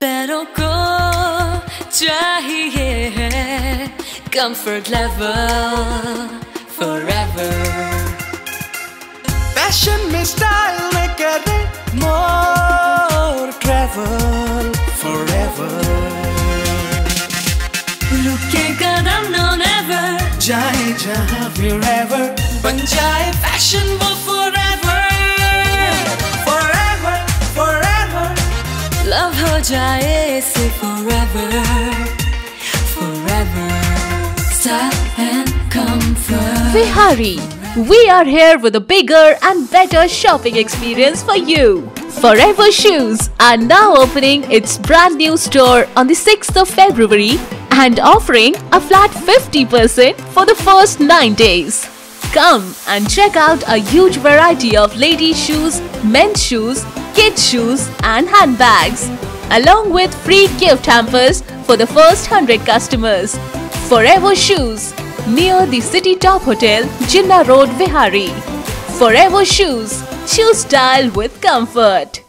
पैरों को चाहिए है comfort level forever फैशन में स्टाइल में करे मोर ट्रैवल फॉरएवर रुके कदम no never जाए जहां wherever Love ho jae se forever, forever. Style and comfort. Vihari, we are here with a bigger and better shopping experience for you. Forever Shoes are now opening its brand new store on the 6th of February and offering a flat 50% for the first 9 days. Come and check out a huge variety of ladies' shoes, men's shoes, kids' shoes, and handbags, along with free gift hampers for the first 100 customers. Forever Shoes, near the City Top Hotel, Jinnah Road, Vihari. Forever Shoes, choose style with comfort.